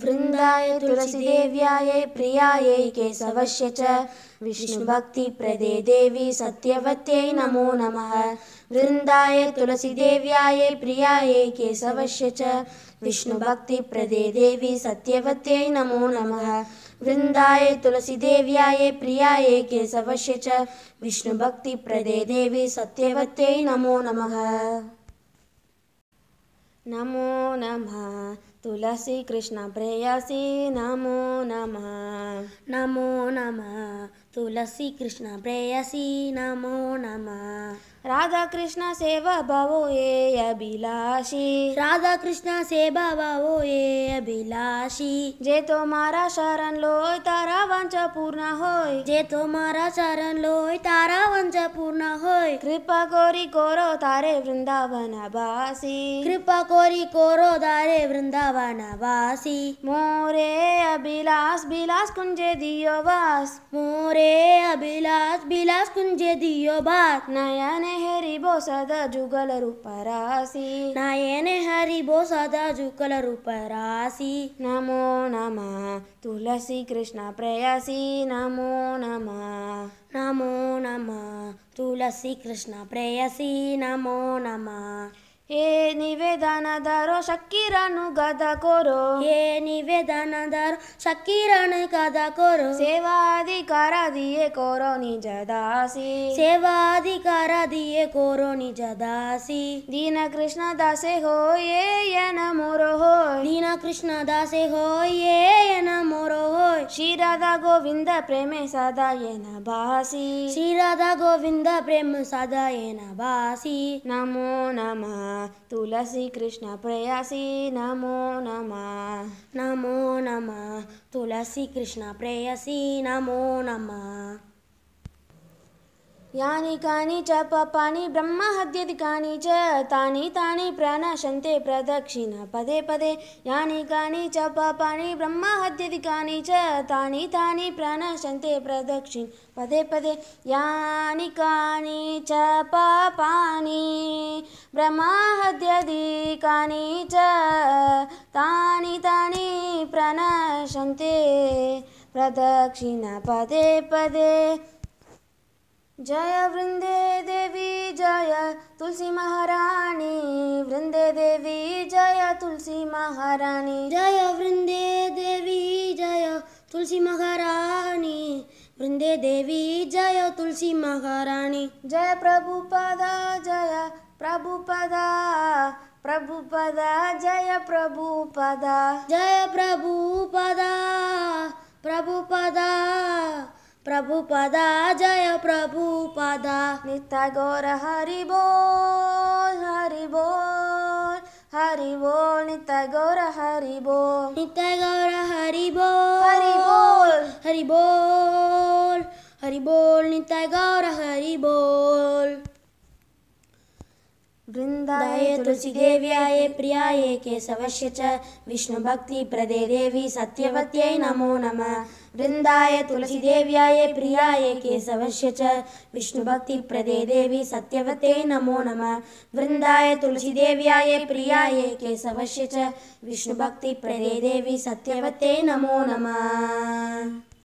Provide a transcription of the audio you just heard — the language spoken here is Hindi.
वृन्दाय तुलसीदेव्यायै प्रियायै केशवस्य च विष्णुभक्तिप्रदे देवी सत्यवत्यै नमो नमः। वृन्दाय तुलसीदेव्यायै प्रियायै केशवस्य च विष्णुभक्तिप्रदे देवी सत्यवत्यै नमो नमः। वृन्दाय तुलसीदेव्यायै प्रियायै केशवस्य च विष्णुभक्तिप्रदे देवी सत्यवत्यै नमो नमः नमो नमः। तुलसी कृष्ण प्रेयसी नमो नमः। नमो नमः। तुलसी कृष्ण प्रेयसी नमो नमः। राधा भवो ये अभिलाषी। राधा कृष्ण सेवा भवो ये अभिलाषी। जे तो मारा शरण लोय तारा वंच पूर्ण होय। जे तो मारा शरण लोय तारा वंच पूर्ण होय। कृपा गोरी गोरो तारे वृंदावन वासी। कृपा कोरी कोरो दारे वृंदावन वासी। मोरे अभिलास बिलास कुंजे दियो वास मोरे अभिलास बिलास कुंजे दियो बात नयन हरि बो सदा जुगल रूप रासी। नयन हरि बो सदा जुगल रूप रासी। नमो नमः। तुलसी कृष्ण प्रेयसी नमो नमः। नमो नमः। तुलसी कृष्ण प्रेयसी नमो नमः। ಹೇ ನಿವೇದನದಾರೋ ಶಕ್ಕಿರನು ಗದ ಕೊರೋ ಹೇ ನಿವೇದನದಾರೋ ಶಕ್ಕಿರನು ಗದ ಕೊರೋ ಸೇವಾಧಿಕಾರ ದಿಯೆ ಕೋರೋ ನಿಜ ದಾಸಿ ಸೇವಾಧಿಕಾರ ದಿಯೆ ಕೋರೋ ನಿಜ ದಾಸಿ ದೀನ ಕೃಷ್ಣ ದಾಸೆ ಹೋಯೇ ಯನ ಮೊರೋ ಹೋಯ್ ದೀನ ಕೃಷ್ಣ ದಾಸೆ ಹೋಯೇ ಯನ ಮೊರೋ ಹೋಯ್ ಶಿರದ ಗೋವಿಂದ ಪ್ರೇಮೆ ಸದಾ ಏನ ಬಾಸಿ ಶಿರದ ಗೋವಿಂದ ಪ್ರೇಮ ಸದಾ ಏನ ಬಾಸಿ ನಮೋ ನಮಃ तुलसीकृष्ण प्रेयासि नमो नमः। नमो नमः। तुलसी कृष्ण प्रेयसि नमो नमः। यानि कानि च पापानि ब्रह्महद्यदिकानि च तानि तानि प्राणशन्ते प्रदक्षिणा पदे पदे। यानि कानि च पापानि ब्रह्महद्यदिकानि च तानि तानि प्राणशन्ते प्रदक्षिण पदे पदे। यानि कानि च पापानि ब्रह्महत्यधिकानि च तानि तानि प्रणशन्ते प्रदक्षिण पदे पदे। जय वृन्दे देवी जय तुलसी महारानी। वृन्दे देवी जय तुलसी महारानी। जय वृन्दे देवी जय तुलसी महारानी। वृन्दे देवी जय तुलसी महारानी। जय प्रभुपदा जय प्रभुपदा प्रभुपदा जय प्रभुपदा। जय प्रभुपदा प्रभुपदा प्रभुपदा जय प्रभुपदा। नित्य गौर हरि बोल हरि बोल हरि बोल नित्य गौर हरि बोल। नित्य वृन्दाय तुलसीदेव्याय प्रियाय केशवस्य च विष्णुभक्तिप्रदे देवी सत्यवत्यै नमो नमः। वृन्दाय तुलसीदेव्याय प्रियाय केशवस्य च विष्णुभक्तिप्रदे देवी सत्यवत्यै नमो नमः। वृन्दाय तुलसीदेव्याय प्रियाय केशवस्य च विष्णुभक्तिप्रदे देवी सत्यवत्यै नमो नमः।